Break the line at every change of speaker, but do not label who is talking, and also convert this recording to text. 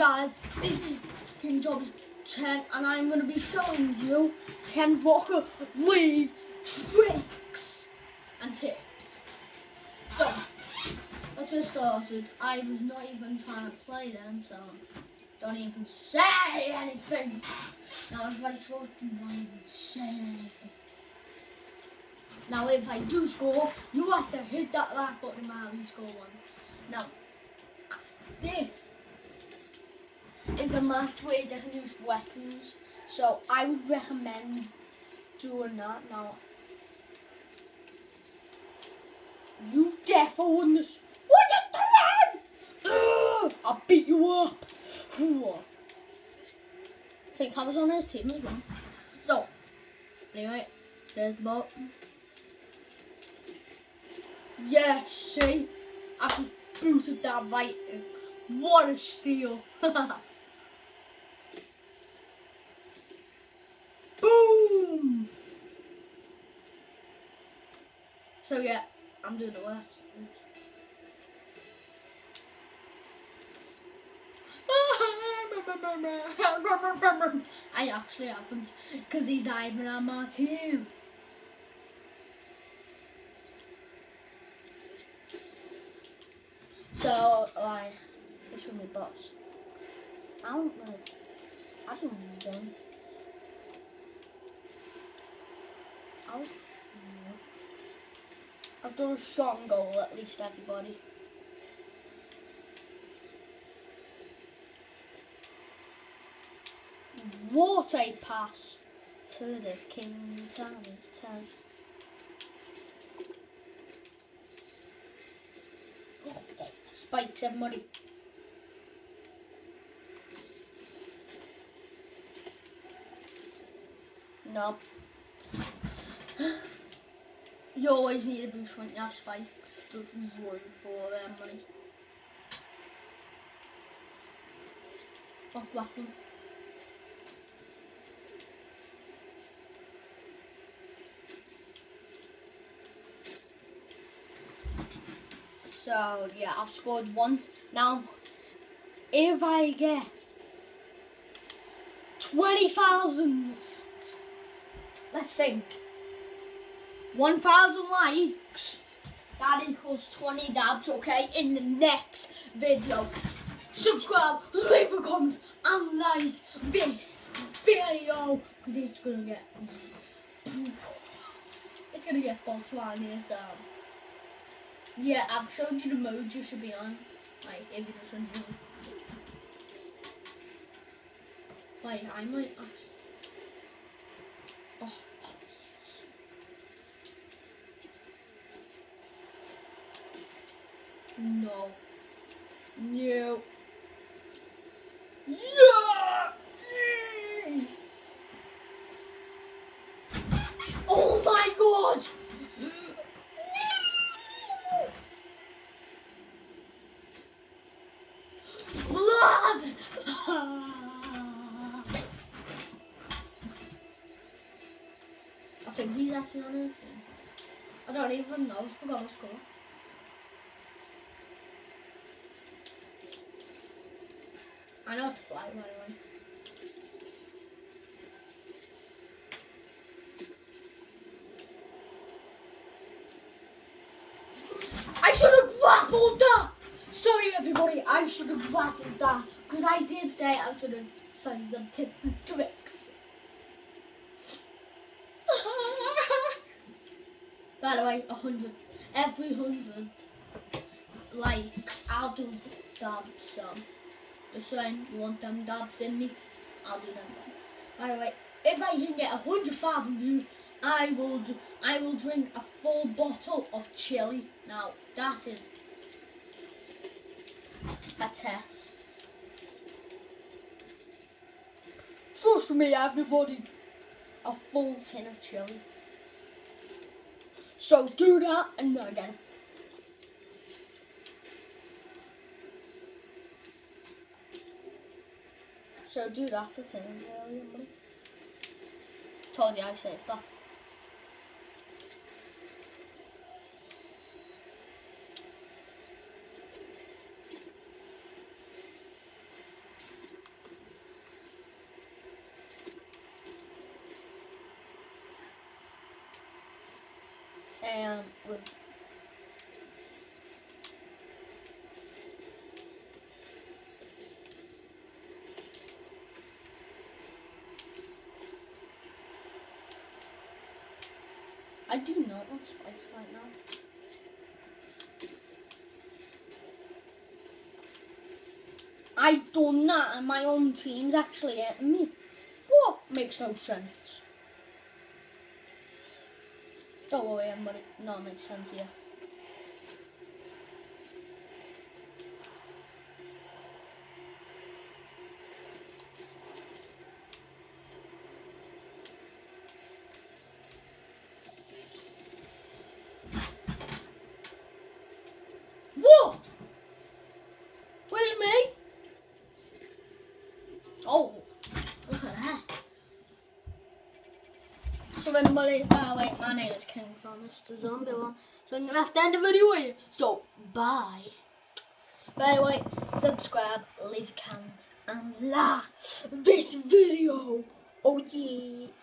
guys, this is King Tom's 10 and I'm going to be showing you 10 Rocket League tricks and tips. So, let's get started. I was not even trying to play them, so don't even say anything. Now if I score, do not even say anything. Now if I do score, you have to hit that like button while we score one. Now, this is a match where you can use weapons. So I would recommend doing that now. You definitely wouldn't. What are you doing? Ugh, I'll beat you up. I think I was on his team as well. So, anyway, there's the ball. Yes, see? I just booted that right in. What a steal. So yeah, I'm doing the worst. Oops. I actually haven't, because he's even on my team. So, like, this will be boss. I don't like, I don't know. I don't know. I've done a shot and goal at least, everybody. What a pass to the King Times 10. Oh, oh, spikes, everybody. No. You always need a boost when you have spikes. Just run for them money. Oh, them. So yeah, I've scored once. Now, if I get twenty thousand, let's think, one thousand likes, that equals twenty dabs. Okay, in the next video, subscribe, leave a comment, and like this video because it's gonna get, it's gonna get both on here. So. Yeah, I've showed you the modes you should be on. Like, if you just want to Like, I might... Oh, oh, yes. No. No. Yeah! Oh my god! I think he's actually on his team. I don't even know, I forgot his score. I know how to fly, by the way. I should have grappled that! Sorry everybody, I should have grappled that. Because I did say I should have shown some tips and tricks. By the way, a hundred, every hundred likes, I'll do that So, just saying, you want them dabs in me, I'll do them. By the way, if I can get a hundred thousand views, I will do, I will drink a full bottle of chili. Now that is a test. Trust me, everybody, a full tin of chili. So do that and then again. So do that to turn really. Told you I saved that. And with I do not want spice right now. I done that and my own team's actually getting me. What? Makes no sense. Don't worry, it no, it makes sense, yeah. Everybody, uh, wait, my name is King, Mr. Zombie one. So I'm gonna have to end the video here. So, bye. By the way, subscribe, leave a comment, and like this video. Oh yeah.